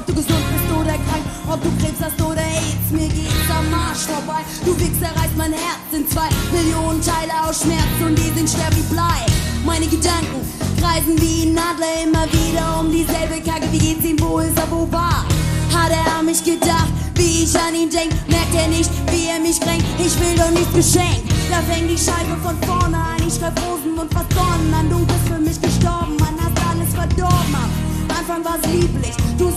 ob du gesund bist oder krank, ob du Krebs hast oder AIDS, mir geht's am Marsch vorbei. Du Wichser reißt mein Herz in zwei Millionen Teile aus Schmerz und die sind schwer wie Blei. Meine Gedanken kreisen wie Nadler immer wieder um dieselbe Kacke. Wie geht's ihm, wo ist er, wo war? Hat er an mich gedacht, wie ich an ihn denk? Merkt er nicht, wie er mich kränkt? Ich will doch nichts geschenkt. Da fängt die Scheibe von vorne an, ich schreib Rosen und verdorben an. Du bist für mich gestorben, man hat alles verdorben. Am Anfang war's lieblich, du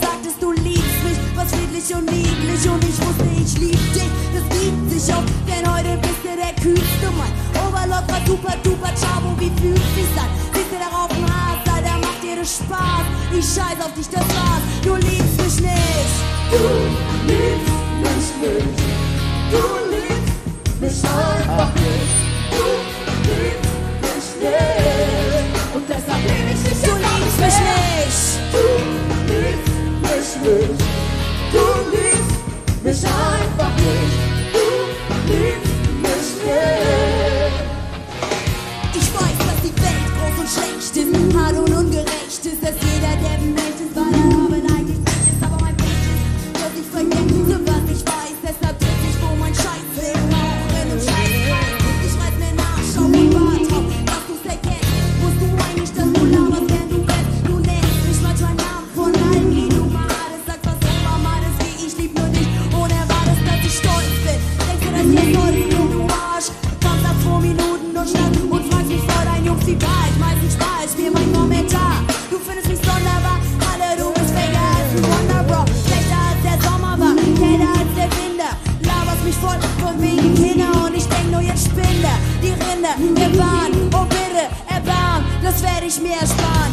was friedlich und niedlich und ich wusste, ich lieb dich. Das liebt sich auch, denn heute bist du der kühlste Mann. Overlord war super duper, Chavo, wie fühlt sich's an? Siehst du darauf ein Hass, Alter, macht dir das Spaß. Ich scheiß auf dich, das war's. Du liebst mich nicht. Du liebst mich nicht. Du liebst mich einfach nicht. Du liebst mich nicht. Und deshalb lieb ich dich Du liebst mich nicht. Mich einfach nicht. Du liebst mich nicht. Ich weiß, dass die Welt groß und schlecht ist, hart und ungerecht ist, dass jeder der Mensch ist, weil er Bahn, oh bitte, erbarm, das werde ich mir ersparen,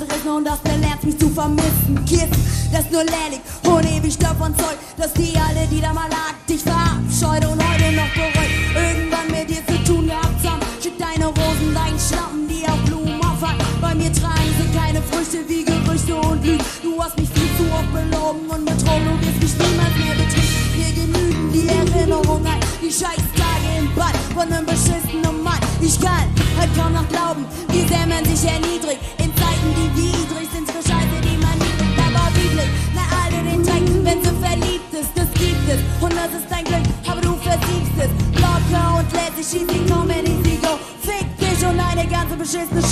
mit und das lernst mich zu vermissen. Kissen, das nur lehrlich und ewig davon zeugt, dass die alle, die da mal lag, dich verabscheut und heute noch bereut. Irgendwann mit dir zu tun gehabt haben. Schick deine Rosen, deinen Schnappen, die auf Blumen aufhalten. Bei mir tragen sie keine Früchte wie Gerüchte und Lügen. Du hast mich viel zu oft belogen und betrogen, du wirst mich niemals mehr betrügen. Mir genügen die Erinnerungen an die Scheißtage im Bad von einem beschissenen Mann. Ich kann halt kaum noch glauben, wie sehr man sich erniedrigt. Wenn du verliebt ist, das gibt es. Und das ist dein Glück, aber du versiegst es. Locker und lässig, easy come and easy go. Fick dich und deine ganze beschissene